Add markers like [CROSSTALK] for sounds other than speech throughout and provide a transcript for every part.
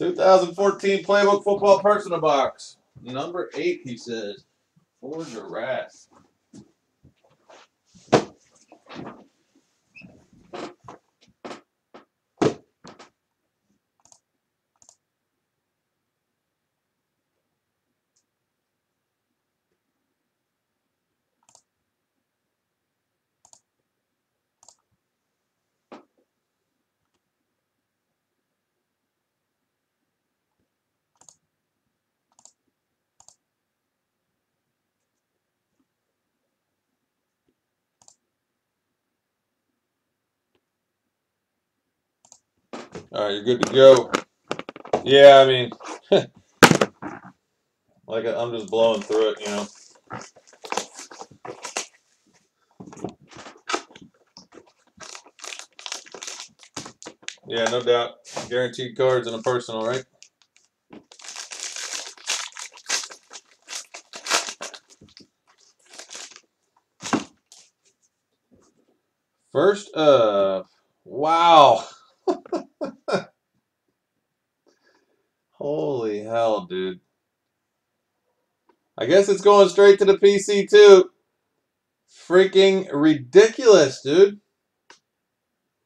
2014 Playbook Football Personal Box. Number eight, he says. For Giraffe. All right, you're good to go. Yeah, I mean, [LAUGHS] like I'm just blowing through it, you know. Yeah, no doubt. Guaranteed cards and a personal, right? First up, wow. [LAUGHS] Holy hell, dude. I guess it's going straight to the PC too. Freaking ridiculous, dude.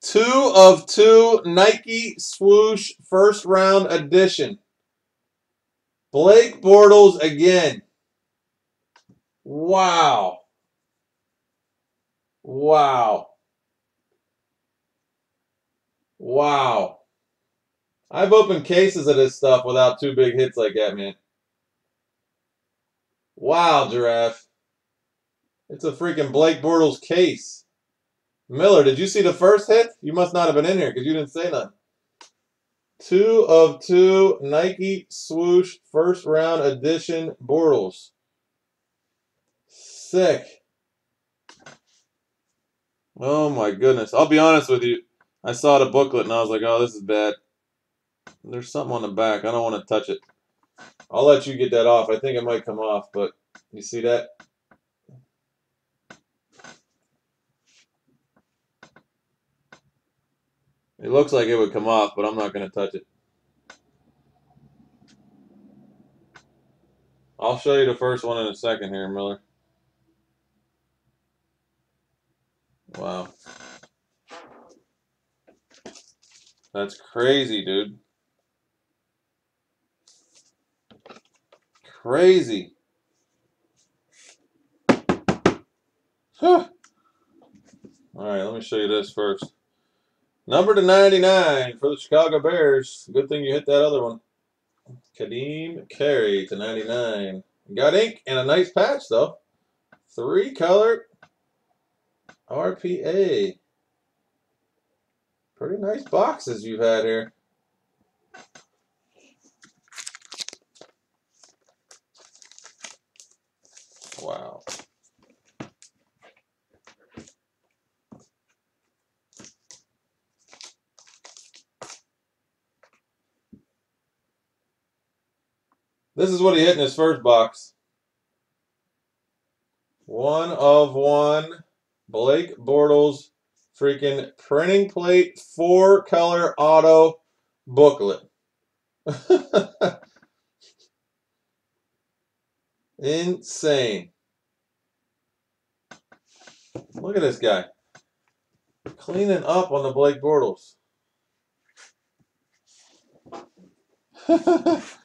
Two of two Nike swoosh first round edition. Blake Bortles again. Wow. Wow. Wow. I've opened cases of this stuff without two big hits like that, man. Wow, Giraffe. It's a freaking Blake Bortles case. Miller, did you see the first hit? You must not have been in here because you didn't say nothing. Two of two Nike swoosh first round edition Bortles. Sick. Oh my goodness. I'll be honest with you. I saw the booklet and I was like, oh, this is bad. There's something on the back. I don't want to touch it. I'll let you get that off. I think it might come off, but you see that? It looks like it would come off, but I'm not going to touch it. I'll show you the first one in a second here, Miller. Wow. That's crazy, dude. Crazy. Huh. All right, let me show you this first. Number to 99 for the Chicago Bears. Good thing you hit that other one. Ka'Deem Carey to 99. Got ink and a nice patch, though. Three color RPA. Pretty nice boxes you've had here. Wow. This is what he hit in his first box. One of one. Blake Bortles freaking printing plate four color auto booklet. [LAUGHS] Insane. Look at this guy. Cleaning up on the Blake Bortles. [LAUGHS]